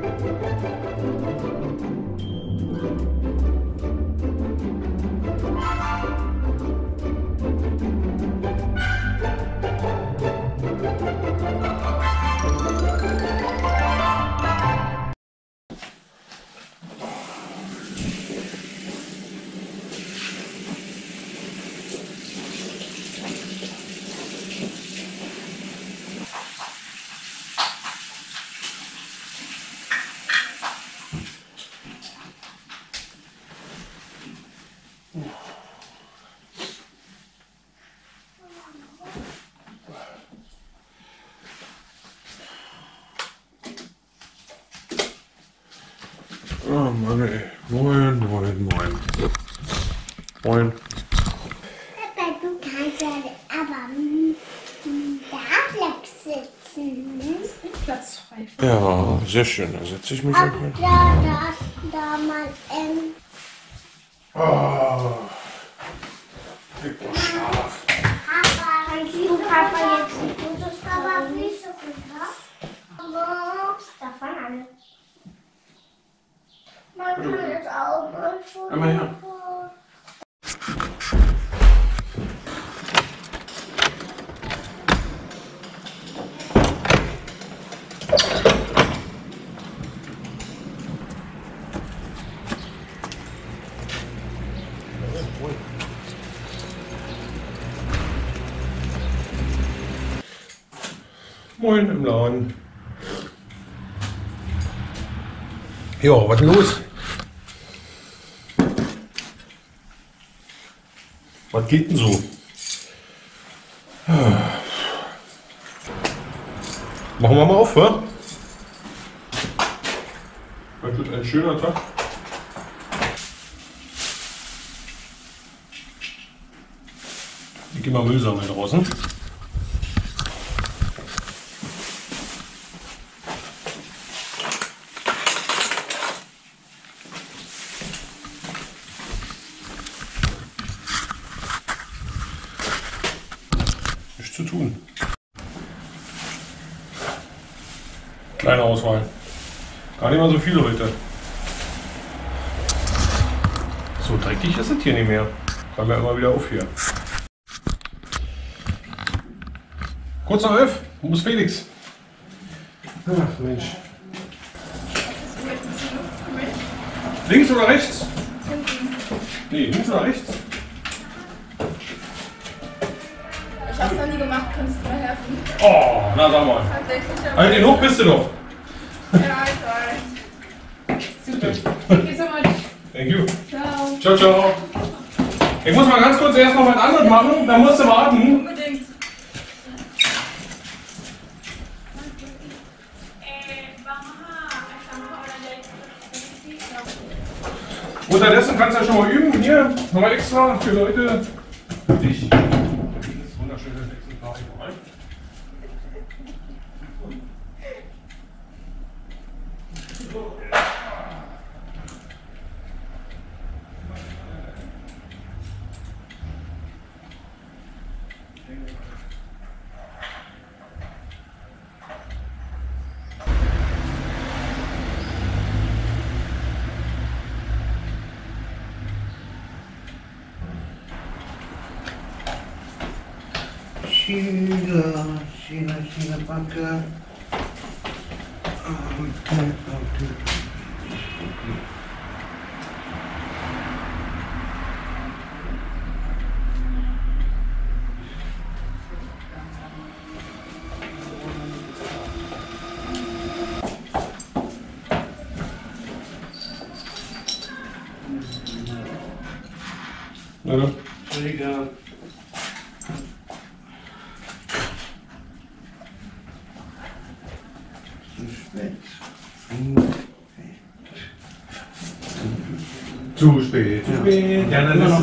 Thank you. Sehr schön. Da setze ich mich Aber einfach. da, da, da mal, ähm, Oh. Ich brauch Schlaf. Papa, kannst du Papa jetzt ein Fotos Papa, Füße runter? Aber, davon alle. Man kann jetzt auch mal Fotos Einmal her. Moin im Laden. Ja, was los? Was geht denn so? Machen wir mal auf, wa? Heute wird ein schöner Tag. Ich geh mal Müll sammeln draußen. Nichts zu tun. Kleine Auswahl. Gar nicht mal so viel heute. So dreckig ist es hier nicht mehr. Räumen wir immer wieder auf hier. Kurz nach elf. Wo ist Felix? Ach Mensch. Links oder rechts? Nee, links oder rechts? Ich hab's noch nie gemacht, kannst du mir helfen? Oh, na sag mal. Halt den hoch bist du doch. Ja, ich weiß. Super. Thank you so much. Thank you. Ciao. Ciao, ciao. Ich muss mal ganz kurz erst noch was anderes machen, dann musst du warten. Unbedingt. Unterdessen kannst du ja schon mal üben. Hier, nochmal extra für Leute. Für dich. Dieses wunderschöne Exemplar hier rein. Shiva, Shiva, Shiva, Paka.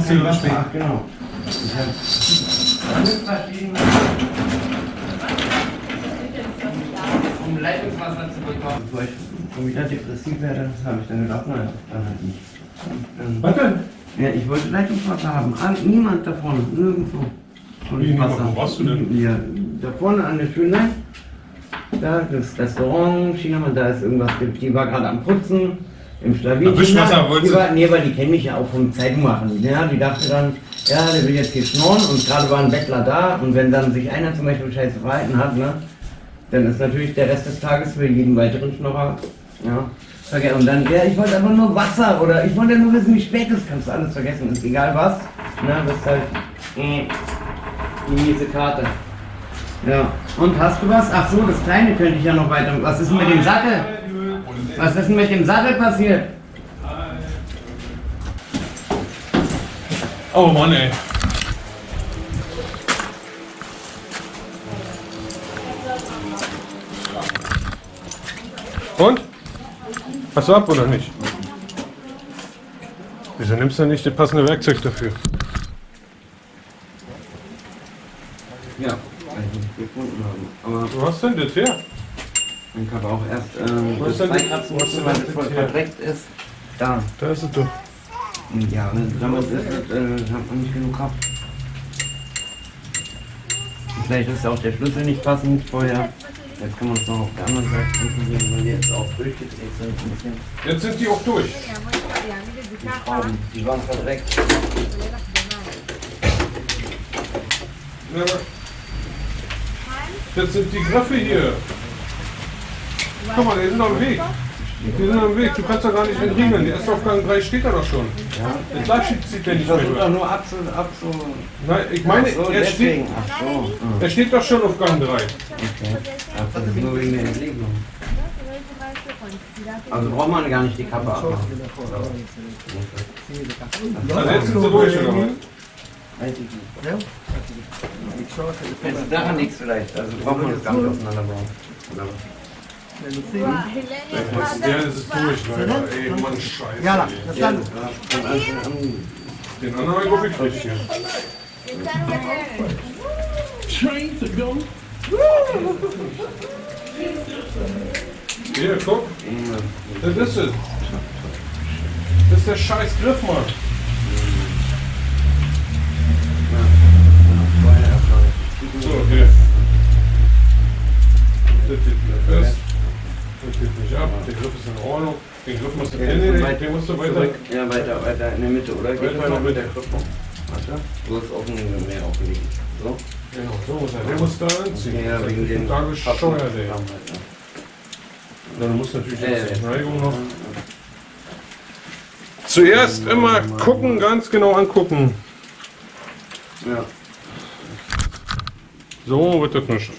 Zu Wasser. spät. Ach, genau. Ich hab Angezeigt liegen. Um Leitungswasser zu bekommen. Bevor ich schon wieder depressiv werde, habe ich dann gedacht, naja, dann halt nicht. Dann Was denn? Ja, ich wollte Leitungswasser haben. Ah, niemand davon, nirgendwo. Und Wie? Wasser. Wo warst du denn? Ja, da vorne an der nein. da, das Restaurant, Chinamann, da ist irgendwas, die war gerade am Putzen, im wollte die war, Nee, weil die kennen mich ja auch vom Zeitung machen. Ja, die dachte dann, ja, der will jetzt hier schnorren und gerade war ein Bettler da und wenn dann sich einer zum Beispiel scheiße verhalten hat, ne, dann ist natürlich der Rest des Tages für jeden weiteren Schnorrer, ja, vergessen. Und dann, ja, ich wollte einfach nur Wasser oder ich wollte nur wissen, wie spät es ist, kannst du alles vergessen, ist egal was, ne, das ist halt, mh, die miese Karte. Ja, und hast du was? Ach so, das Kleine könnte ich ja noch weiter. Was ist denn mit dem Sattel? Was ist denn mit dem Sattel passiert? Oh Mann, ey. Und? Hast du ab oder nicht? Wieso nimmst du nicht das passende Werkzeug dafür? Ja, weil ich nicht gefunden habe. Aber Wo hast du denn das her? Ich habe auch erst ähm, Wo das das es voll verdreckt ist. Da. Da ist es doch. Ja, damit ist es, äh, hat man nicht genug gehabt. Vielleicht ist auch der Schlüssel nicht passend vorher. Jetzt können wir uns noch auf der anderen Seite konzentrieren, weil die jetzt auch durchgedreht sind ein bisschen. Jetzt sind die auch durch. Die Schrauben, die waren verdreckt. Ja, Das sind die Griffe hier. Guck mal, die sind am Weg. Die sind am Weg. Du kannst doch gar nicht entriegeln. Der erste Aufgang 3 steht da doch schon. Ja. Das Gleichschied zieht der Ich nicht mehr versuche doch nur abzu... abzu Nein, ich meine, so, er, steht. Ach so. Er steht doch schon auf Gang 3. okay. Ach, das ist nur wegen der Entlegung. Also braucht man gar nicht die Kappe abmachen. Also jetzt sind sie durch, oder was? Jetzt daran nichts vielleicht. Also braucht man das gar nicht auseinanderbauen. Oder was? Der ist es durch, Leute. Ey, Mann, scheiße. Ja, das Ja, das Anfang an. Den anderen habe ich auch gekriegt hier. Hier, guck. Das ist es. Das ist der scheiß Griff, Mann. So, hier. Das geht wieder fest. Geht nicht ab. Der Griff ist in Ordnung. Den Griff musst du Ja, den, weit- den musst du weiter. Zurück. Ja, weiter, weiter in der Mitte, oder? Geht Weiter mal noch mit der Krippe. Warte. So ist offen, mehr aufgelegt. So. Genau, so muss er. Der muss da anziehen. Ja, wegen den Da gesteuert, ey. Ja. Dann muss natürlich jetzt die. Neigung noch. Zuerst immer gucken, ganz genau angucken. Ja. So wird das nicht.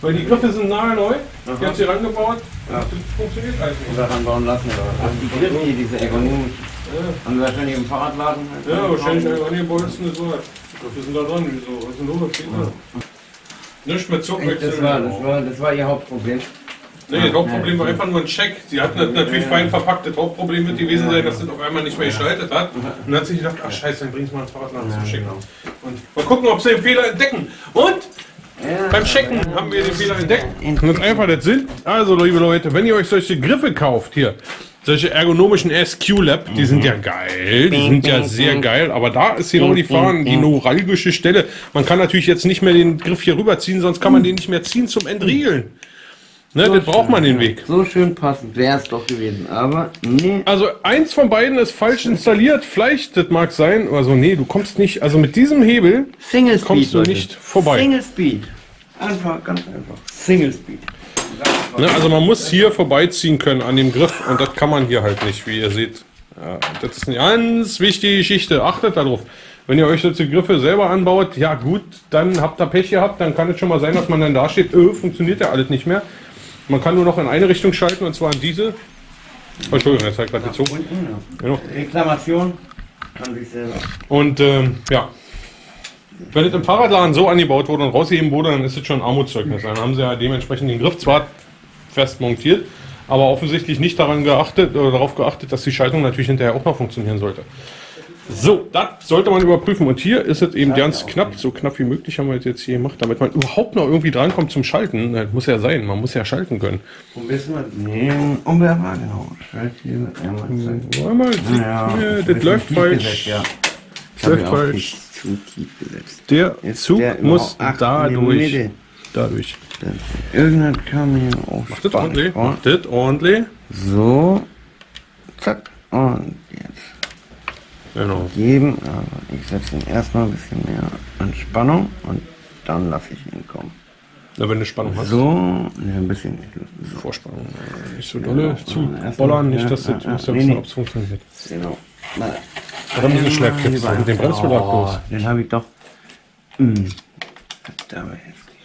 Weil die Griffe sind nagelneu. Die Aha. hat sie rangebaut. Ja. Das funktioniert halt nicht. Oder ranbauen lassen. Ach, die Griffe hier, diese ergonomischen. Ja, Haben wir wahrscheinlich im Fahrradladen. halt ja wahrscheinlich angebolzen ist so. Die Griffe sind da dran. Wieso? Was ist denn los? Nicht mit Zug Echt, Das war, das, war, das war ihr Hauptproblem. Nee, das Hauptproblem war einfach nur ein Check. Sie hatten das natürlich fein verpackt. Das Hauptproblem wird gewesen sein, dass das auf einmal nicht mehr geschaltet hat. Und dann hat sie gedacht, ach scheiße, dann bring's mal ins Fahrradladen zum Checken. Und mal gucken, ob sie den Fehler entdecken. Und. Beim Checken haben wir den Fehler entdeckt. Ist einfach das Sinn. Also, liebe Leute, wenn ihr euch solche Griffe kauft, hier, solche ergonomischen SQ-Lab, die sind ja geil, die sind ja sehr geil, aber da ist genau die Fahren, die neuralgische Stelle. Man kann natürlich jetzt nicht mehr den Griff hier rüberziehen, sonst kann man den nicht mehr ziehen zum Entriegeln. Ne, das braucht man den Weg. So schön passend wäre es doch gewesen. Aber nee. Also eins von beiden ist falsch installiert. Vielleicht, das mag sein. Also nee, du kommst nicht. Also mit diesem Hebel Single Speed. kommst du Leute. nicht vorbei. Single Speed. Einfach, ganz einfach. Single Speed. Ne, also man muss hier vorbeiziehen können an dem Griff und das kann man hier halt nicht, wie ihr seht. Ja, das ist eine ganz wichtige Geschichte. Achtet darauf. Wenn ihr euch solche Griffe selber anbaut, ja gut, dann habt ihr Pech gehabt, dann kann es schon mal sein, dass man dann da steht, öh, funktioniert ja alles nicht mehr. Man kann nur noch in eine Richtung schalten und zwar in diese. Oh, Entschuldigung, jetzt hat gerade gezogen. Unten, ja. Genau. Reklamation. Kann sich selber. Und ähm, ja, wenn es im Fahrradladen so angebaut wurde und rausgegeben wurde, dann ist es schon ein Armutszeugnis. Dann haben sie ja dementsprechend den Griff zwar fest montiert, aber offensichtlich nicht daran geachtet oder darauf geachtet, dass die Schaltung natürlich hinterher auch noch funktionieren sollte. So, das sollte man überprüfen. Und hier ist es eben ganz knapp, so knapp wie möglich haben wir es jetzt hier gemacht, damit man überhaupt noch irgendwie drankommt zum Schalten. Das muss ja sein, man muss ja schalten können. Wo wissen wir? Nee, unbewerbar, genau. Schalt hier. Einmal sieht Ja, das läuft falsch. Das auch falsch. Der Jetzt Zug der muss überhaupt- ach, da in die durch. Mitte. dadurch. Irgendwas kam hier auch Macht das ordentlich. vor. Macht das ordentlich. So. Zack. Und jetzt Genau. geben. Aber ich setze ihn erstmal ein bisschen mehr an Spannung und dann lasse ich ihn kommen. Na, wenn du Spannung hast. So. Ne, ein bisschen. So. Vorspannung. Nicht so dolle zu bollern, nicht, dass das ja, muss ja nee, nee. funktioniert. Genau. Mal. Oder ein bisschen Schleif gibt's mit dem Bremsbelag oh, los. Den habe ich doch. Hm. Verdammt heftig.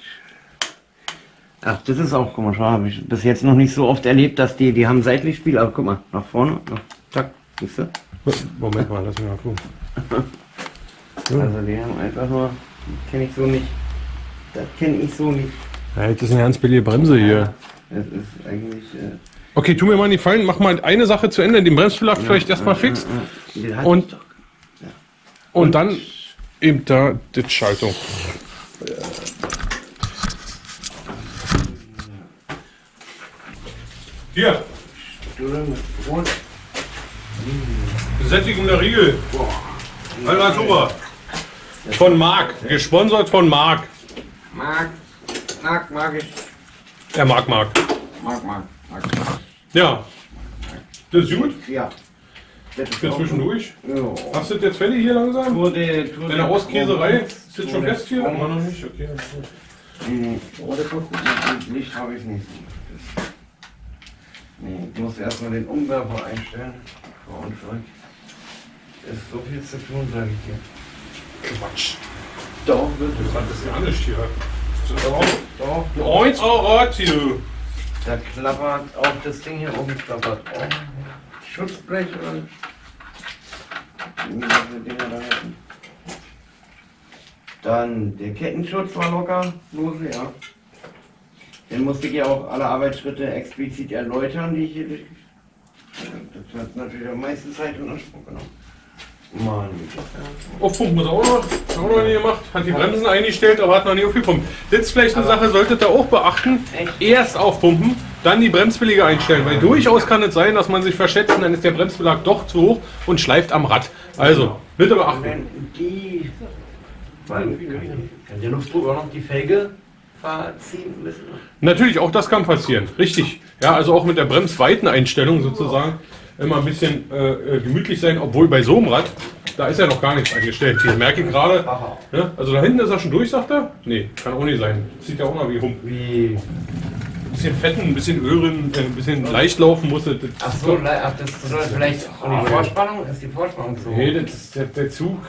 Ach, das ist auch komisch. Habe ich bis jetzt noch nicht so oft erlebt, dass die, die haben seitlich Spiel. Aber guck mal, nach vorne. Noch, zack. Siehst du? Moment mal, lass mich mal gucken. Also die haben einfach nur. Kenne ich so nicht. Das kenne ich so nicht. Ja, das ist eine ganz billige Bremse hier. Das ist eigentlich. Äh, Okay, tu mir mal einen Gefallen, mach mal eine Sache zu Ende, den Bremsbelag vielleicht erstmal fix Und- und dann eben da die Schaltung. Hier. Besättigung der Riegel. Alter, super. Von Marc, gesponsert von Marc. Mag. Mag, mag ich. Er mag Marc. Mag, mag. Ja. Das ist gut. Ja. Ist Für zwischendurch. Ja. Hast du das jetzt fertig hier langsam? Tour de, Tour Deine Auskäserei? Ist das schon fest hier? Immer noch nicht? Okay. Nee, oh, das war gut. Licht habe ich nicht. Das, nee, ich muss erstmal den Umwerfer einstellen. Vor und zurück. Es ist so viel zu tun, sage ich dir. Quatsch. Doch, wird Das ist ja alles hier. Doch, doch. Eins Ort hier. Da klappert auch das Ding hier oben klappert auch. Schutzblech und diese Dinger da hinten. Dann der Kettenschutz war locker, lose, ja. Den musste ich ja auch alle Arbeitsschritte explizit erläutern, die ich hier durch. Das hat natürlich am meisten Zeit in Anspruch genommen. Mann, Aufpumpen hat er auch noch, hat auch noch nie gemacht. Hat die Bremsen eingestellt, aber hat noch nie aufgepumpt. Das ist vielleicht eine Sache, solltet ihr auch beachten. Erst aufpumpen, dann die Bremsbeläge einstellen. Weil durchaus kann es sein, dass man sich verschätzt und dann ist der Bremsbelag doch zu hoch und schleift am Rad. Also, bitte beachten. Wenn die. Kann, kann der Luftdruck auch noch die Felge verziehen müssen? Natürlich, auch das kann passieren. Richtig. Ja, also auch mit der Bremsweiteneinstellung sozusagen immer ein bisschen äh, äh, gemütlich sein, obwohl bei so einem Rad, da ist ja noch gar nichts eingestellt. Hier merke ich gerade. Ja, also da hinten ist er schon durch, sagt er? Nee, kann auch nicht sein. Sieht ja auch noch wie rum. Wie? Ein bisschen fetten, ein bisschen äh, ein bisschen leicht laufen musste. Das, Ach so, ach, das soll vielleicht auch die Vorspannung? Ist die Vorspannung so? Nee, das der, der Zug.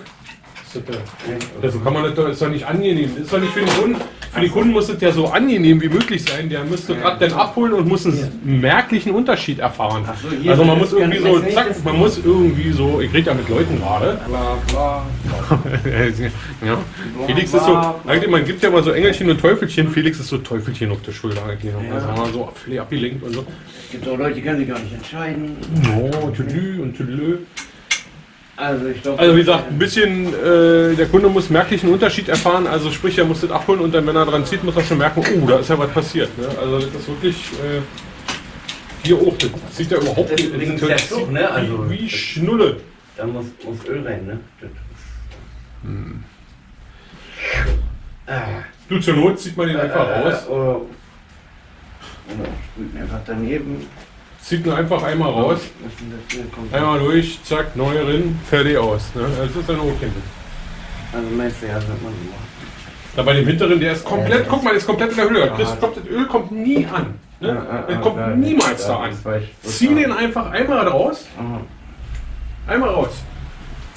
Das kann man nicht, das ist doch nicht angenehm. Das ist doch nicht für den Kunden. Für die Kunden muss es ja so angenehm wie möglich sein. Der müsste gerade dann abholen und muss einen merklichen Unterschied erfahren. Also man muss irgendwie so, zack, man muss irgendwie so, ich rede ja mit Leuten gerade. Bla bla. ja. Felix ist so, eigentlich, man gibt ja mal so Engelchen und Teufelchen. Felix ist so Teufelchen auf der Schulter eigentlich. Also haben wir so abgelenkt und so. Es gibt auch Leute, die können sich gar nicht entscheiden. Oh, tüdelü und tüdelü. Also ich glaube. Also wie gesagt, ein bisschen, äh, der Kunde muss merklich einen Unterschied erfahren, also sprich, er muss das abholen und dann, wenn er dran zieht, muss er schon merken, oh, da ist ja was passiert. Ne? Also das ist wirklich, äh, hier auch, das sieht ja überhaupt Das nicht, das der Zug, ne? Also- wie, wie Schnulle. Da muss, muss Öl rein, ne? Ist- Ah. Du, zur Not zieht man den einfach Äh, raus, Oder, oder ihn einfach daneben. Zieht ihn einfach einmal raus, Was das einmal durch, zack, neu drin, fertig aus. Ne? Das ist dann okay. Also das wird man so machen. Da bei dem hinteren, der ist komplett, Ja. guck mal, der ist komplett in der Hülle. Chris, kommt, das Öl kommt nie an. Ne? Ja, das ja, kommt ja, niemals ja, da an. das. Zieh den einfach einmal raus, Aha. einmal raus.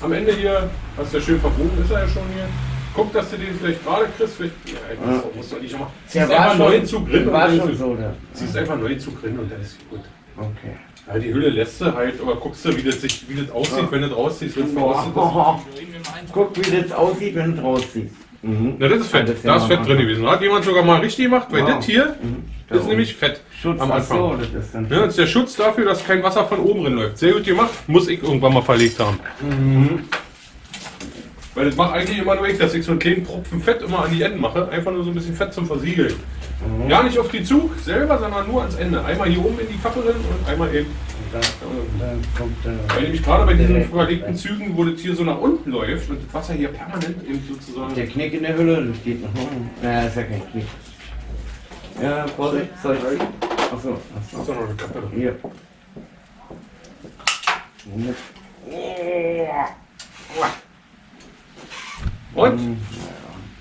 Am Ende hier, hast du ja schön verbogen, ist er ja schon hier. Guck, dass du den vielleicht gerade kriegst. Vielleicht, ja, das Ja. musst du nicht. Der Ziehst einfach schon- neuen Zug drin und War dann schon ist, so, der. ziehst einfach neuen Zug drin und dann ist gut. Okay. Ja, die Hülle lässt du halt, aber guckst du, wie das, sich, wie das aussieht, Ja. wenn du das rausziehst. Wenn du rausziehst, das, Oh, guck, wie das aussieht, wenn du rausziehst. Mhm. na, das ist fett. Das Da ist Fett drin gewesen. Da hat jemand sogar mal richtig gemacht, weil Wow. das hier Mhm. Da ist oben. nämlich Fett Schutz am Anfang. So, das ist dann Ja, das ist der Schutz dafür, dass kein Wasser von oben drin läuft. Sehr gut gemacht, muss ich irgendwann mal verlegt haben. Mhm. Weil das mache eigentlich immer nur ich, dass ich so einen kleinen Tropfen Fett immer an die Enden mache. Einfach nur so ein bisschen Fett zum Versiegeln. Mhm. Ja, nicht auf die Zug selber, sondern nur ans Ende. Einmal hier oben in die Kappe drin und einmal eben. Da, dann kommt der. Weil nämlich gerade bei diesen Direkt. verlegten Zügen, wo das hier so nach unten läuft und das Wasser hier permanent eben sozusagen. Der Knick in der Hülle, das geht noch. Naja, ist ja kein Knick. Ja, Vorsicht, soll ich euch? Achso, Ist achso. da noch eine Kappe drin? Hier. Moment. Und? Naja,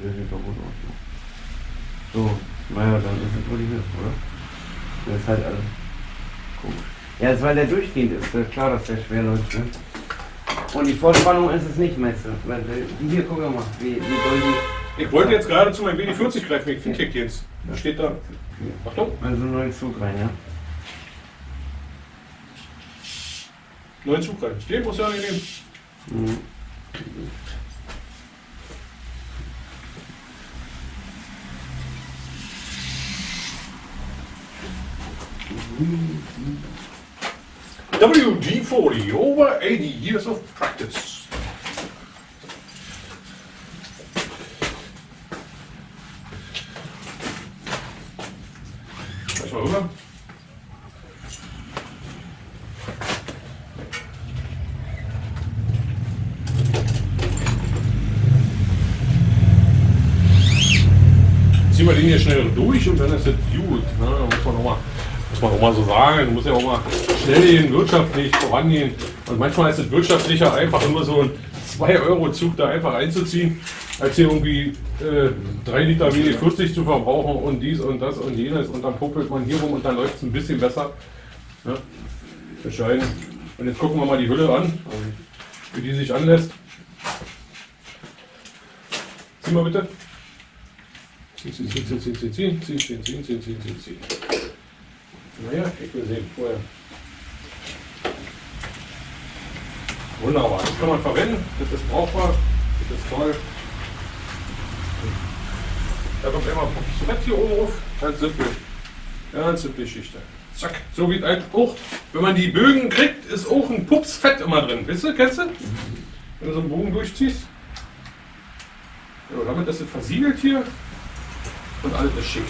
der sieht doch gut aus. So, naja, dann ist es wohl hier, oder? Das ist halt alles komisch. Ja, das, weil der durchgehend ist, ist klar, dass der schwer läuft. Ne? Und die Vorspannung ist es nicht, meinst du? Äh, die hier, guck mal, wie, wie doll die. Ich wollte jetzt gerade zu meinem WD-40 greifen, wegen Fintech jetzt. Da steht da. Achtung, Also neuen Zug rein, ja? neuen Zug rein. Den muss ja nicht nehmen. Mhm. WD-40, over 80 years of practice. Mal rüber. Ziehen wir den hier schnell durch und dann ist es gut. Ne? Da muss man auch mal muss man auch mal so sagen, muss ja auch mal schnell gehen, wirtschaftlich vorangehen. Und manchmal ist es wirtschaftlicher, einfach nur so einen 2-Euro-Zug da einfach einzuziehen, als hier irgendwie äh, 3 Liter WD-40 zu verbrauchen und dies und das und jenes und dann puppelt man hier rum und dann läuft es ein bisschen besser. Ja? Bescheiden. Und jetzt gucken wir mal die Hülle an, wie die sich anlässt. Zieh mal bitte. Zieh, zieh, zieh, zieh, zieh, zieh, zieh, zieh, zieh, zieh, zieh, zieh, zieh. Naja, ich will sehen vorher. Wunderbar, das kann man verwenden, das ist brauchbar, das ist toll. Da kommt immer ein Fett hier oben drauf, ganz simpel. Ganz simple Geschichte. Zack, so wie ein auch, wenn man die Bögen kriegt, ist auch ein Pups Fett immer drin. Weißt du, kennst du? Wenn du so einen Bogen durchziehst. So, damit ist es versiegelt hier und alles ist schick.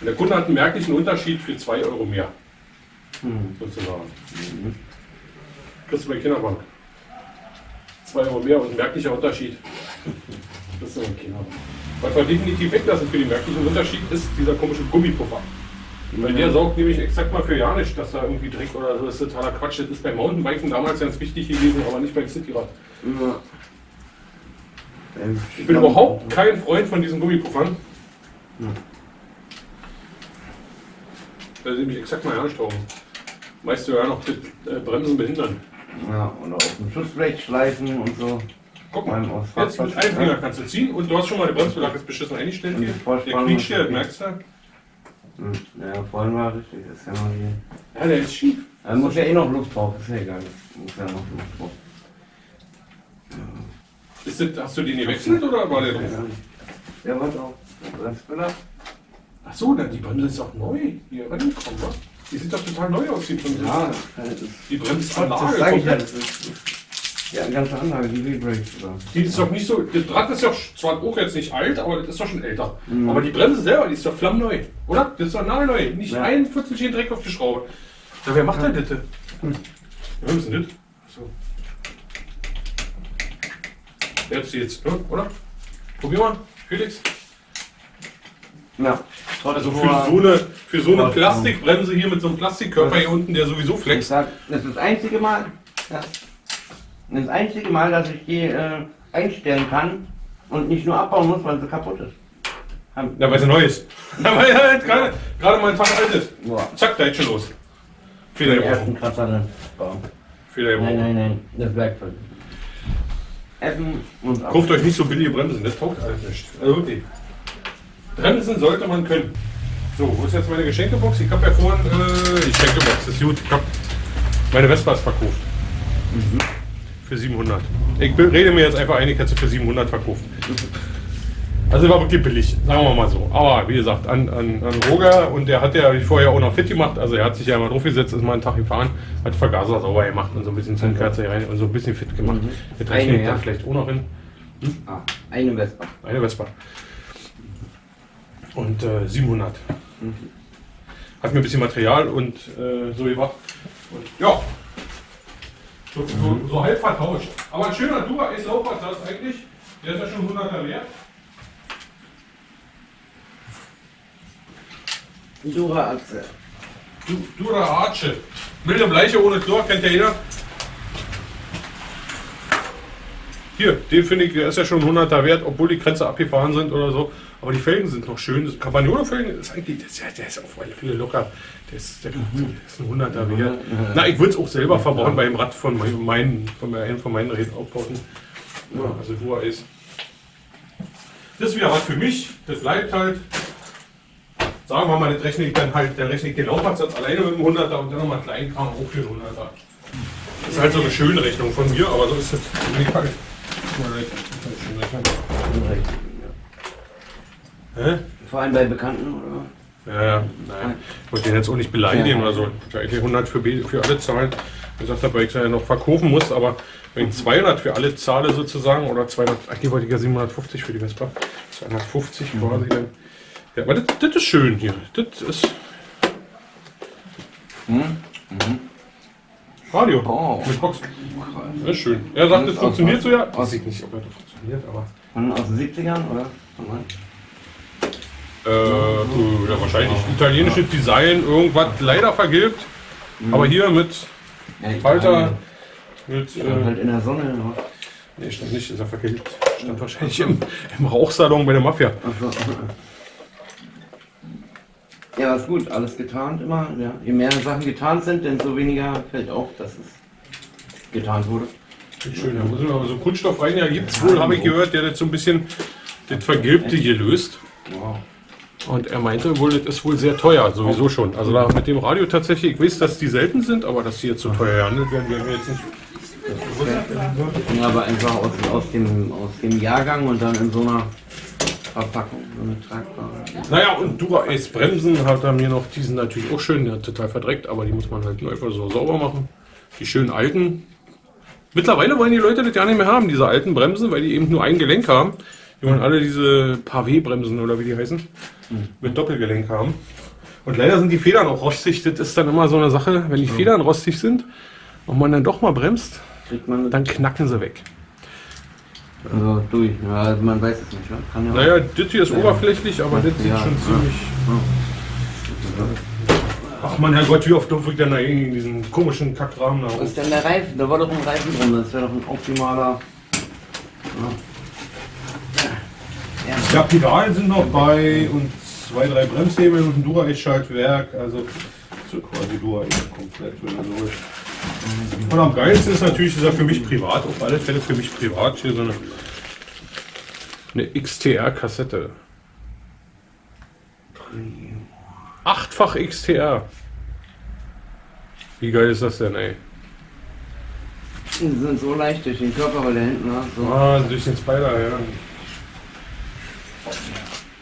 Und der Kunde hat einen merklichen Unterschied für 2 Euro mehr, Hm. sozusagen. Kriegst du bei Kinderbank. 2 Euro mehr und ein merklicher Unterschied. Das ist Kinderbank. Was wir definitiv weglassen für den merklichen Unterschied ist dieser komische Gummipuffer. Weil der sorgt nämlich exakt mal für ja nicht, dass da irgendwie Dreck oder so das ist totaler Quatsch. Das ist beim Mountainbiken damals ganz wichtig gewesen, aber nicht beim Cityrad. Ich bin überhaupt kein Freund von diesen Gummipuffern. Weil sie mich exakt mal anstauben. Weißt du ja noch, mit äh, Bremsen behindern. Ja, oder auf dem Schutzblech schleifen und so. Guck mal, jetzt mit einem Finger kannst du ziehen und du hast schon mal den Bremsbelag jetzt beschissen eingestellt Und hier. Der quietscht hier, ist das merkst du? Hm. Ja, vorhin war richtig, das ist ja noch hier. Ja, der ist schief. Da muss ja eh noch Luft drauf, ist ja egal. Das muss ja noch Luft drauf. Ist das, hast du den gewechselt oder war der Ja, drauf? Ja, warte auf. Bremsbelag. Ach so, na, die Bremse ist auch neu hier rangekommen, was? Die sieht doch total neu aus, die Bremse. Ja, das ist. Die Das Bremsanlage. sage ich ja, das ist. Ja, eine ganze Anlage, die V-Brakes. Die ist doch nicht so. Das Rad ist ja zwar auch jetzt nicht alt, aber das ist doch schon älter. Mhm. Aber die Bremse selber, die ist doch flammneu, oder? Das ist doch nagelneu. Nicht Ja. ein Viertelchen Dreck auf die Schraube. Ja, wer macht denn das? Hm. Ja, ist denn das? So. Jetzt jetzt, ne? oder? Probier mal, Felix. Ja. Also für so eine, für so eine Plastikbremse hier mit so einem Plastikkörper hier unten, der sowieso Ich flext. sag, das ist das einzige Mal, ja, das einzige Mal, dass ich die äh, einstellen kann und nicht nur abbauen muss, weil sie kaputt ist. Ja, weil sie neu ist. Ja, weil halt gerade, gerade mal einen Tag alt ist. Boah, Zack, da ist schon los. Fehler die ersten gebrochen. Kratzer dann. Fehler Nein, gebrochen. nein, nein, das Werkzeug. Essen und ab. Kauft euch nicht so billige Bremsen, das taugt alles nicht. Also wirklich. Bremsen sollte man können. So, wo ist jetzt meine Geschenkebox? Ich habe ja vorhin, äh, die Geschenkebox ist gut. Ich habe meine Vespas verkauft. Für 700. Ich rede mir jetzt einfach ein, ich hätte sie für 700 verkauft. Also war wirklich billig, sagen wir mal so. Aber wie gesagt, an, an, an Roger und der hat ja vorher auch noch fit gemacht. Also er hat sich ja mal draufgesetzt, ist mal einen Tag gefahren, hat Vergaser sauber gemacht und so ein bisschen Zündkerze rein und so ein bisschen fit gemacht. Mhm. Jetzt Eine, ja. vielleicht auch noch hin. Ah, eine Vespa. Eine Vespa. Und äh, 700. Hat mir ein bisschen Material und äh, so gemacht. Und ja. So, so, so halb vertauscht. Aber ein schöner Dura Ace Laufrad das eigentlich. Der ist ja schon 100er wert. Dura-Achse. Du, Dura Arche. Milde Bleiche ohne Chlor, kennt ja jeder. Hier, den finde ich, der ist ja schon 100er wert, obwohl die Grenze abgefahren sind oder so. Aber die Felgen sind noch schön. Das Campagnolo-Felgen ist eigentlich, der der ist auf alle Fälle locker. Der ist, der, der ist ein 100er wert. Na, ich würde es auch selber verbauen bei dem Rad von meinen, meinen- von einem von meinen Rädaufbauten. Ja, also Dura ist. Das ist wieder was für mich. Das bleibt halt. Sagen wir mal, das rechne ich dann halt, dann rechne ich den Laufradsatz alleine mit dem 100er und dann nochmal Kleinkram auch für den 100er. Das ist halt so eine schöne Rechnung von mir, aber so ist es. Nee, halt. Tut mir leid. Hä? Vor allem bei Bekannten, oder? Ja, ja, nein. Ich wollte den jetzt auch nicht beleidigen oder so. Ich eigentlich 100 für, für alle zahlen. Ich gesagt habe, weil ich es ja noch verkaufen muss, aber wenn ich 200 für alle zahle sozusagen oder 200, eigentlich wollte ich ja 750 für die Vespa. 250 quasi dann. Ja, aber das, das ist schön hier. Das ist. Radio. Oh. Mit Box. Das ist schön. Er sagt, es funktioniert so ja. Weiß ich nicht, ob er das funktioniert, aber. Von aus den 70ern, oder? Äh, ja, wahrscheinlich italienisches Design, irgendwas leider vergilbt. Aber hier mit Falter, mit. ja, Äh, halt in der Sonne. ja. nee, stand nicht, ist er vergilbt. Stand wahrscheinlich im, im Rauchsalon bei der Mafia. Ja, ist gut, alles getarnt immer. Ja. Je mehr Sachen getarnt sind, desto weniger fällt auf, dass es getarnt wurde. Schön, da muss man aber so Kunststoff rein. Ja, gibt es wohl, habe ich gehört, der das so ein bisschen das Vergilbte hier löst. Wow. Und er meinte wohl, das ist wohl sehr teuer, sowieso schon. Also da mit dem Radio tatsächlich, ich weiß, dass die selten sind, aber dass die jetzt so teuer gehandelt werden, werden wir jetzt nicht. Ja, aber einfach aus, aus, dem, aus dem Jahrgang und dann in so einer Verpackung, so eine tragbare. Naja, und Dura Ace Bremsen hat er mir noch, die sind natürlich auch schön, der hat total verdreckt, aber die muss man halt nur einfach so sauber machen. Die schönen alten. Mittlerweile wollen die Leute das ja nicht mehr haben, diese alten Bremsen, weil die eben nur ein Gelenk haben. Die wollen alle diese Pavé-Bremsen oder wie die heißen, mit Doppelgelenk haben. Und leider sind die Federn auch rostig. Das ist dann immer so eine Sache, wenn die Federn rostig sind und man dann doch mal bremst, dann knacken sie weg. also durch. Ja, man weiß es nicht. Ja. Kann ja Naja, das hier ist oberflächlich, aber das sieht Ja, schon ja. ziemlich. Ach man, Herrgott, wie oft durfte ich denn da in diesen komischen Kackrahmen da Was hoch? ist denn der Reifen? Da war doch ein Reifen drin. Das wäre doch ein optimaler. Ja. Ja, Pedalen sind noch bei und zwei, drei Bremshebel und ein Dura-Schaltwerk. Also so quasi Dura komplett, wenn man so will. Und am geilsten ist natürlich, ist er für mich privat, auf alle Fälle für mich privat, hier so eine, eine XTR-Kassette. Achtfach XTR. Wie geil ist das denn, ey? Die sind so leicht durch den Körper, weil der hinten hat. So. Ah, durch den Spider, ja.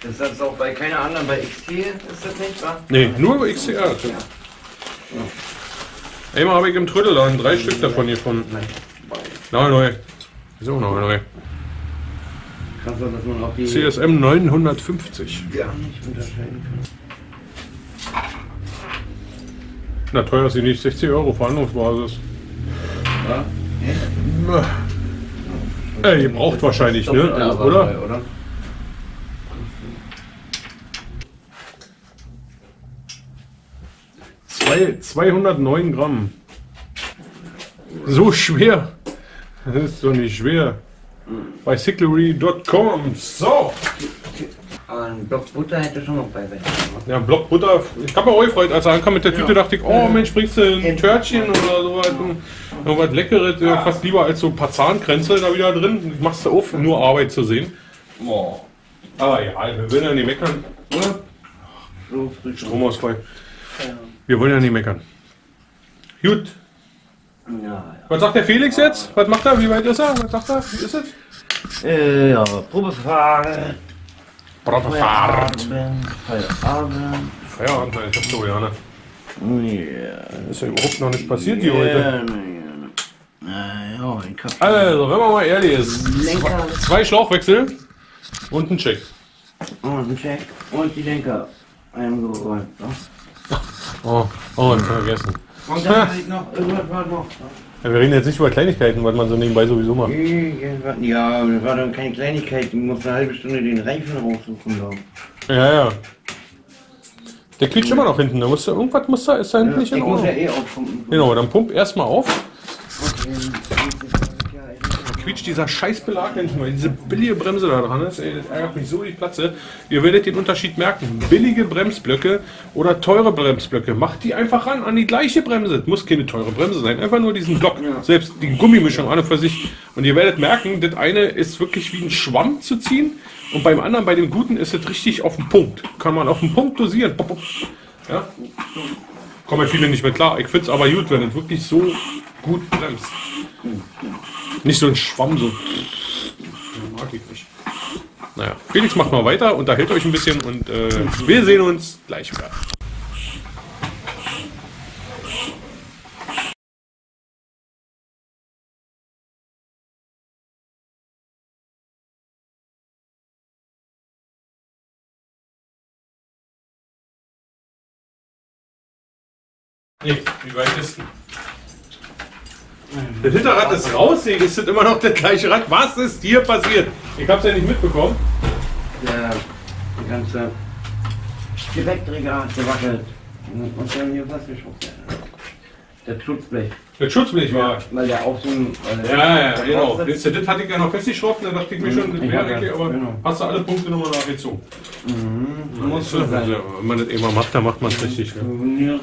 Das ist das auch bei keiner anderen, bei XT ist das nicht, wa? Nee, nur über XTR. Einmal habe ich im Trödelladen drei Stück davon gefunden. Nein. Neu, neu. Wieso neu, neu? Krass, dass man auch die CSM 950. gar nicht unterscheiden kann. Na, teuer ist sie nicht. 60 Euro Verhandlungsbasis. Ja? Ey, ihr braucht wahrscheinlich, ne? Aber oder? Zwei, 209 Gramm. So schwer. Das ist doch nicht schwer. Bei sicklery.com. So. Ein Block Butter hätte schon noch bei sein. Ja, Block Butter. Ich habe mir auch gefreut, als er ankam mit der Tüte, dachte ich, oh Mensch, bringst du ein Törtchen oder sowas, ein- irgendwas Leckeres, ja, fast lieber als so ein paar Zahnkränze da wieder drin. Ich machst du auf, um nur Arbeit zu sehen. Boah. Aber ja, wir wollen ja nicht meckern. So. Stromausfall. Wir wollen ja nicht meckern. Gut. Ja, ja. Was sagt der Felix jetzt? Was macht er? Wie weit ist er? Was sagt er? Wie ist es? Äh, ja, Probefahren. Fahrt. Feierabend. Feierabend, ich hab so gerne. Ja. Ist ja überhaupt noch nicht passiert hier heute. Ja, ich hab Also, wenn man mal ehrlich ist. Lenker Zwei Schlauchwechsel und ein Check. und einen Check und die Lenker eingeräumt. Oh, oh, ich vergessen. Und dann halt noch, irgendwas war noch. Ja, wir reden jetzt nicht über Kleinigkeiten, was man so nebenbei sowieso macht. Ja, das war dann keine Kleinigkeit. Ich musste eine halbe Stunde den Reifen raussuchen. Glaub. Ja, ja. Der quietscht immer noch hinten. Da musst du, irgendwas muss da, ist da hinten nicht ich in muss ja Ordnung. eh aufpumpen. Genau, dann pump erstmal auf. Okay, 20, ja, ich- quietscht dieser Scheißbelag hinten, weil diese billige Bremse da dran ist. Ey, das ärgert mich so die Platze. Ihr werdet den Unterschied merken. Billige Bremsblöcke oder teure Bremsblöcke. Macht die einfach ran an die gleiche Bremse. Das muss keine teure Bremse sein. Einfach nur diesen Block. Selbst die Gummimischung an und für sich. Und ihr werdet merken, das eine ist wirklich wie ein Schwamm zu ziehen. Und beim anderen, bei dem guten, ist es richtig auf den Punkt. Kann man auf den Punkt dosieren. Ja? Kommen viele nicht mehr klar. Ich finde es aber gut, wenn es wirklich so gut bremst. Nicht so ein Schwamm, so. Mag ich nicht. Naja, Felix macht mal weiter, unterhält euch ein bisschen und äh, wir sehen uns gleich wieder. Nee, wie weit ist denn? Das Hinterrad ist raus, nee, ist das immer noch das gleiche Rad. Was ist hier passiert? Ich hab's ja nicht mitbekommen. Der die ganze Gepäckträger hat gewackelt. Und dann hier was geschubst. Der Schutzblech. Das Schutzblech war. Weil der auch so ein. äh, Ja, ja, genau. Das, das hatte ich ja noch festgeschraubt, da dachte ich mir schon, das Ich wäre ja, okay, aber genau. hast du alle Punkte nochmal nachgezogen. Mhm. Muss Ja, sein. Wenn man das immer macht, dann macht man es richtig. Ja.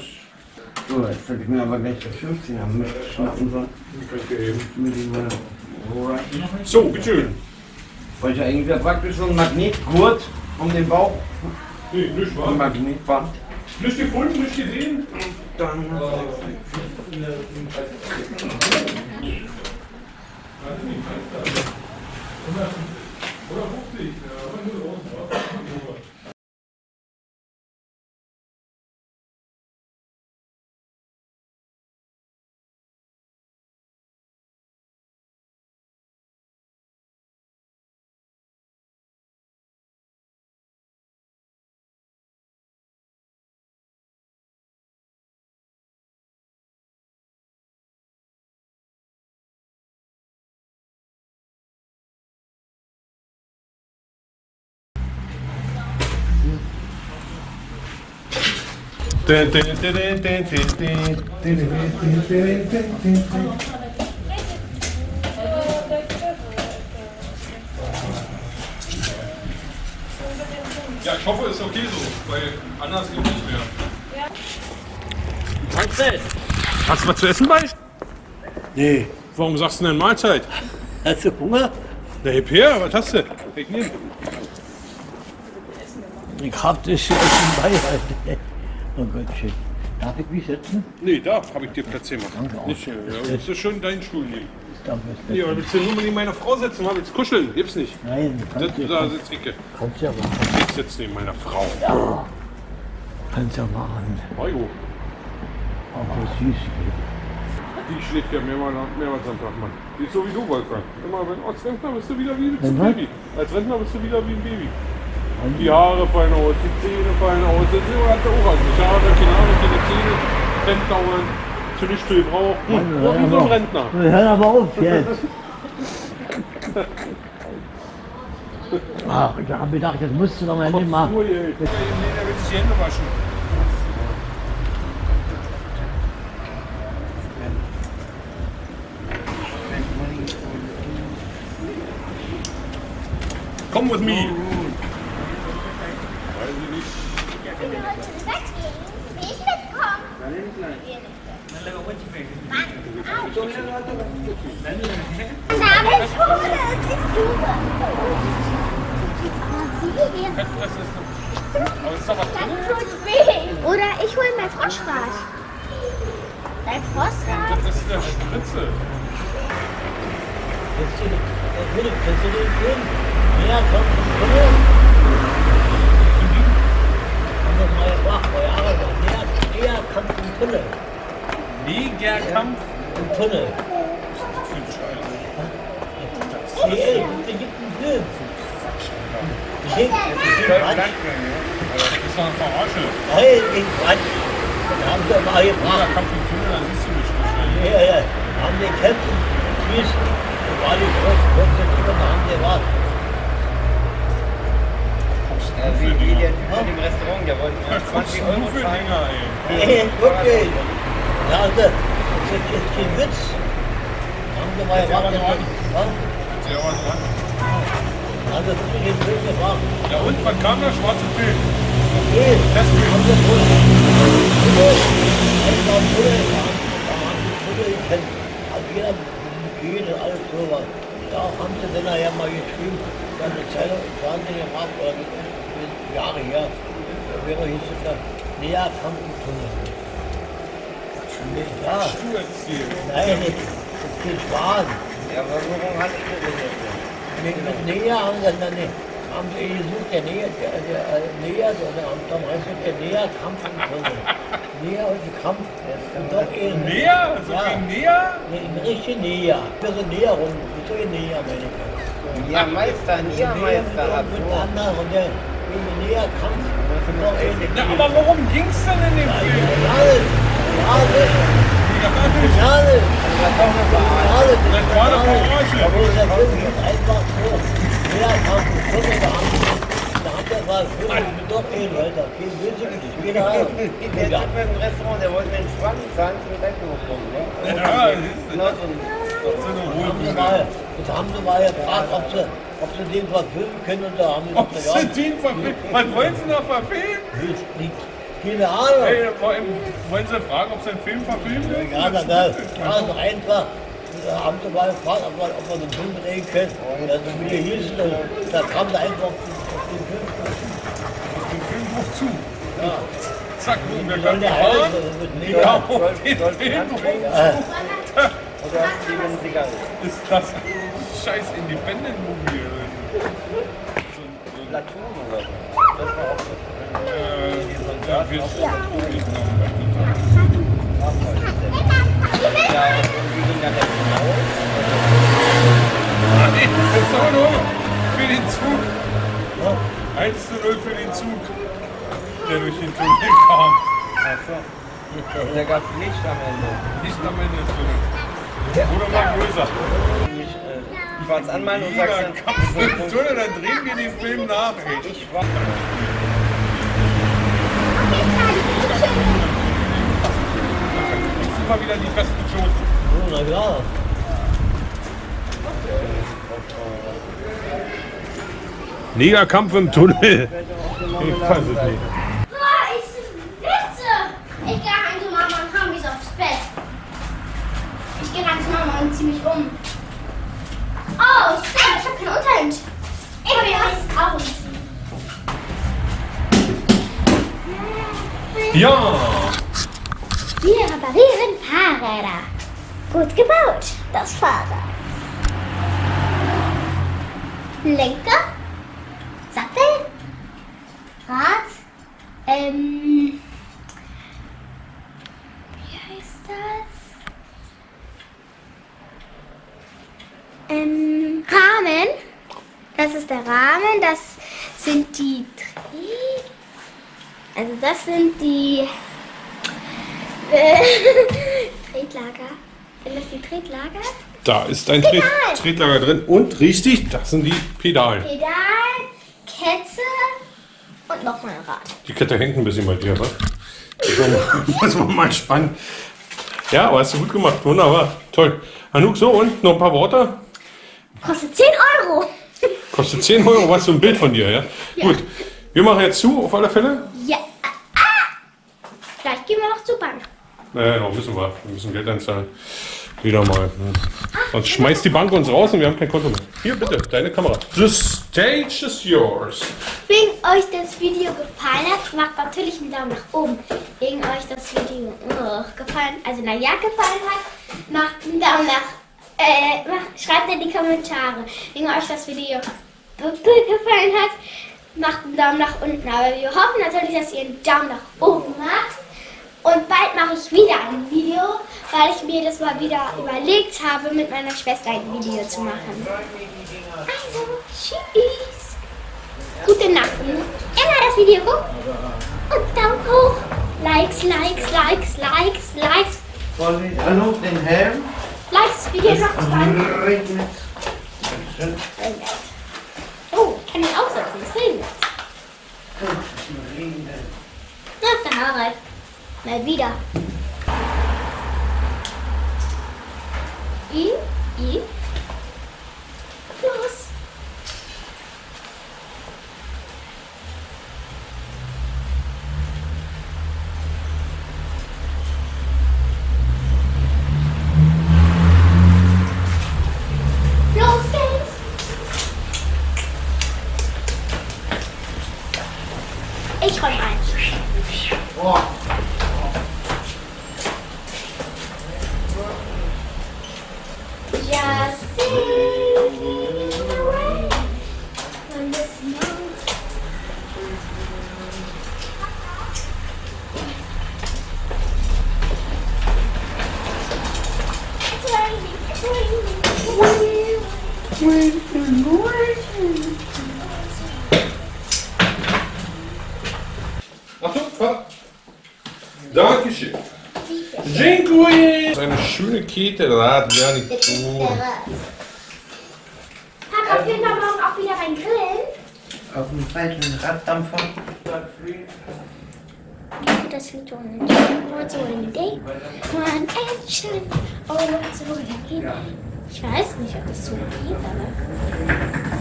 So, jetzt hätte ich mir aber gleich das 15 haben mitschnappen sollen. So, bitteschön. Weil ich ja irgendwie praktisch so ein Magnetgurt um den Bauch. Nee, nicht Ein wahr? Magnetband. Nicht gefunden, nicht gesehen. Dann. Ja, ich hoffe, es ist okay so, weil anders geht nicht mehr. Mahlzeit. Hast du was zu essen bei? Nee. Warum sagst du denn Mahlzeit? Hast du Hunger? Na, heb her, was hast du? Ich nehm. Ich hab das hier essen bei heute. Oh Gottchen. Darf ich mich setzen? Nee, da habe ich dir Platz gemacht. Danke auch. Nicht hier. Ja, musst du schon deinen Stuhl nehmen. Darf ich Nee, aber willst du nur mal neben meiner Frau sitzen? Willst kuscheln? Gibt's nicht. Nein, kannst du da ja, sitzt Icke. kannst ja machen. Ich sitze neben meiner Frau. Kannst ja machen. Mario, Aber süß. die schläft ja mehrmals, mehrmals am Tag, Mann. Die ist so wie du, Wolfgang. Immer wenn als Rentner bist du wieder wie ein? Baby. Als Rentner bist du wieder wie ein Baby. Die Haare fallen aus, die Zähne fallen aus. Das ist immer der Ohren. Die Haare, keine Haare, keine Zähne. Rennt dauernd. Zu nicht viel braucht. Hm, so wie ein Rentner. Hören aber auf jetzt. Ach, ich habe gedacht, das musst du doch mal nicht machen. Ey. Der will sich die Hände waschen. Komm with me. Weiß ich nicht. Wir heute weggehen. Will ich mitkommen? Namenschule, es ist super. Das ist, aber ist da was drin? Dann tut's weh. Oder ich hol mein Froschrad. Dein Froschrad? Das ist der Spritze. Ja, komm, komm her. Komm doch mal wach, euer Arbeiter. Näher, kommt ein Tunnel. Negerkampf. Ein Tunnel. Nee, da gibt einen Film. Ich denk, das ist Das Quatsch. ist doch eine Verarsche. Nein, ich Quatsch. Da haben sie mal gebracht. Negerkampf im Tunnel, dann siehst du mich nicht. Ja, ja, haben die gekämpft und tschüss. Die die wie, Typ von dem Restaurant, der wollte mir 20 Euro zahlen. Ey. Wirklich. Ja, also, das ist kein Witz. Haben Sie mal? Ist ja was dran. Also, das kam da? Schwarze Bild. Nee, Testbild. haben Sie wohl. Ich war wohl, da haben Sie wohl gekannt. Also, jeder und alles sowas. Da haben Sie dann nachher mal geschrieben, dass eine Zeitung im Fernsehen gemacht oder mit Jahre her. Da wäre hieß es da, näher Krankentunnel. Ja, nein, das ist kein Spaß. Ja, aber worum hat es? Mit, mit Näher haben sie dann nicht. Haben sie gesucht, der Näher, der, der äh, Näher, der am Tom heißt es, der Näher Kampf im Tunnel. Näher und Kampf. Und doch. Näher? So Ja. gegen näher? Nee, ein richtig Näher. Ein bisschen näher rum. So ein Näher, meine ich. Ja, Meister, Niermeister hat Mit so. anderen und der Näher Kampf. Und doch eben. Na, aber worum ging's denn in dem Film? Alles. Alles. Alles. Alles. Das war eine Verarsche. Aber der Film ist einfach so. Kampf im Tunnel. Da da sie mal Film mit doch eh, Alter. Kein Böse, keine Ahnung. Der Typ mit dem Restaurant, der wollte mir einen 20 zahlen, ist mir gleich hochgekommen. Ja, das ist Genau so ein- so eine Haben sie mal, das haben sie mal gefragt, ob sie, ob sie den verfilmen können und da haben sie Ob gesagt, sie den verfilmen? Was wollen sie noch verfilmen? Keine Ahnung. Ey, vor allem, wollen sie fragen, ob sie einen Film verfilmen? Ja, na, na, ja, so einfach. Da haben sie mal gefragt, ob wir, ob wir den Film drehen können. Also wie der hieß, da, da kam sie einfach auf den, auf den Film. Filmbuch zu. Ja, Zack, boom, kann der fahren. Ja, auf den soll- Filmbuch Äh, Oder eine Zigarre? ist das scheiß Independent-Movie. So, so, Platoon oder so. Das war auch so. äh, ja, wir Ja, und der für den Zug. 1 zu 0 für den Zug, der durch den Tunnel kam. Achso. Da gab es Licht am Ende. Nicht am Ende des Tunnels. Oder mal größer. Ich, äh, schwarz anmalen und sagst dann, Kampf im Tunnel, dann drehen wir den Film nach. Ich war. Das mal wieder die besten Shows. oh, na ja. Negerkampf im Tunnel. Ich weiß es nicht. Ich gehe rein zu Mama und hau mich aufs Bett. Ich gehe rein zu Mama und zieh mich um. Oh, stimmt, ich habe kein Unterhemd. Ich habe jetzt auch umziehen. Ja, Wir reparieren Fahrräder. Gut gebaut, das Fahrrad. Lenker, Sattel, Rad, ähm, wie heißt das? Ähm, Rahmen. Das ist der Rahmen, das sind die Dreh... Also das sind die Tretlager. Sind das die Tretlager? da ist ein Pedal. Tretlager drin. Und richtig, das sind die Pedalen. Pedal, Kette und nochmal ein Rad. Die Kette hängt ein bisschen bei dir, was? Das war mal- spannend. Ja, aber hast du gut gemacht. Wunderbar. Toll. Hanuk, so und noch ein paar Worte. Kostet 10 Euro. Kostet 10 Euro. Was so ein Bild von dir, ja? Gut. Wir machen jetzt zu, auf alle Fälle. Ja. Ah. Vielleicht gehen wir noch zur Bank. Naja, noch müssen wir. Wir müssen Geld einzahlen. Wieder mal. Hm. Sonst schmeißt die Bank uns raus und wir haben kein Konto mehr. Hier, bitte, deine Kamera. The stage is yours. Wenn euch das Video gefallen hat, macht natürlich einen Daumen nach oben. Wenn euch das Video oh, gefallen, also na ja gefallen hat, macht einen Daumen nach, äh, macht, schreibt in die Kommentare. Wenn euch das Video gefallen hat, macht einen Daumen nach unten. Aber wir hoffen natürlich, dass ihr einen Daumen nach oben macht. Und bald mache ich wieder ein Video, weil ich mir das mal wieder überlegt habe, mit meiner Schwester ein Video zu machen. Also, tschüss. Gute Nacht. Immer das Video gucken. Und Daumen hoch. Likes, Likes, Likes, Likes, Likes. Vorsicht, hallo, den Helm. Likes, Video noch zwei. Regnet. Oh, ich kann ihn aufsetzen. Das regnet. Ach, der Harald. Mal wieder. I, I. Los. Los Kette, da hat ja nicht zu. Papa, will man morgen auch wieder rein grillen? Auf dem falschen Raddampfer. Das wird so ein What's a day? One action. Oh, what's a day? Ich weiß nicht, ob das so geht, aber.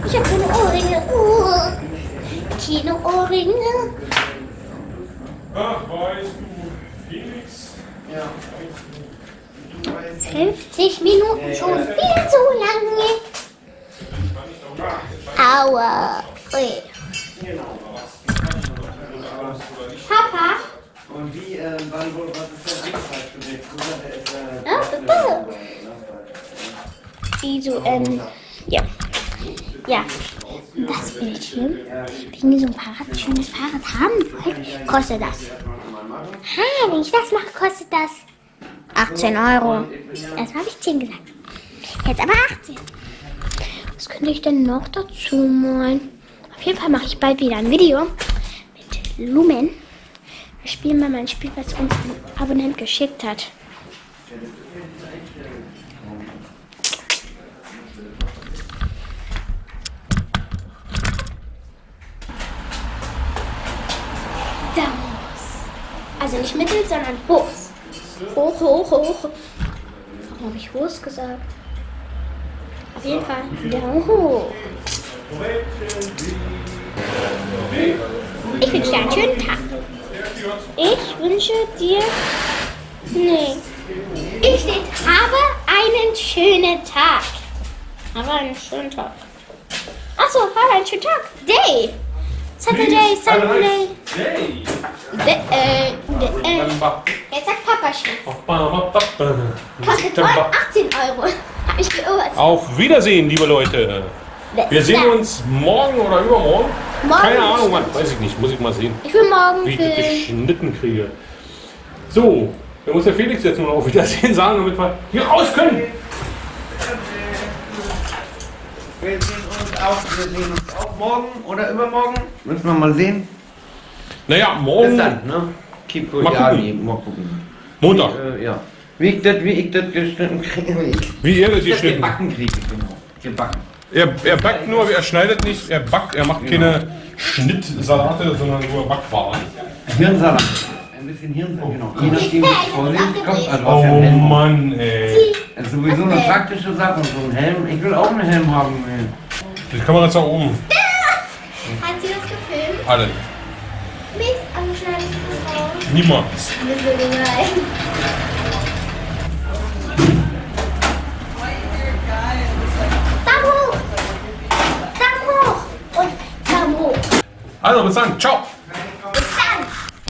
Ich habe keine Ohrringe. Uh, keine Ohrringe. Ach, weißt du, Felix. 50 Minuten schon viel zu lange. Aua. Ui. Papa. Und wie, äh, wann, wo, was ist der Anfall für dich? Wieso, ähm, ja. Ja. Das Bildchen, wenn ihr so ein Fahrrad, schönes Fahrrad haben wollt, kostet das. Ha, wenn ich das mache, kostet das 18 Euro. Erstmal habe ich 10 gesagt. Jetzt aber 18. Was könnte ich denn noch dazu malen? Auf jeden Fall mache ich bald wieder ein Video mit Lumen. Wir spielen mal mein Spiel, was uns ein Abonnent geschickt hat. Damos. Also nicht mittel, sondern hoch. Hoch, hoch, hoch. Warum habe ich hoch gesagt? Auf jeden Fall Daumen hoch. Ich wünsche dir einen schönen Tag. Ich wünsche dir. Nee. Ich steht, habe einen schönen Tag. Habe einen schönen Tag. Achso, habe einen schönen Tag. Day. Saturday, Sunday. Hey. De, äh, de, äh. Jetzt sagt Papa Kostet voll 18 Euro. Hab ich gehört. Auf Wiedersehen, liebe Leute. Wir sehen Ja. uns morgen oder übermorgen. Morgen Keine Ahnung, wann. Weiß ich nicht. Muss ich mal sehen, Ich will morgen wie ich das geschnitten kriege. So, dann muss der Felix jetzt nur noch auf Wiedersehen sagen, damit wir hier raus können. Wir sehen uns auch, wir sehen uns auch morgen oder übermorgen. Müssen wir mal sehen. Naja, Bis morgen dann, ne? Keep Mal ja, gucken. nee, mal gucken. Montag. Äh, ja. Wie ich das, wie ich das geschnitten kriege. Wie Wie er das geschnitten gebacken kriege, genau. Gebacken. Er, er backt nur, er schneidet nicht, er backt, er macht keine Schnittsalate, sondern nur Backwaren. Hirnsalat. Ein bisschen Hirnsalat, genau. Je nachdem, wie es vorliegt, kommt. Also, Oh Helm. Mann, ey. Das ist sowieso eine praktische Sache, so ein Helm. Ich will auch einen Helm haben. ey. Kann man jetzt da oben. Hat sie das gefilmt? Alle. Mist, aber schneide ich das raus. Niemals. Wir sind gemein. Daumen hoch! Daumen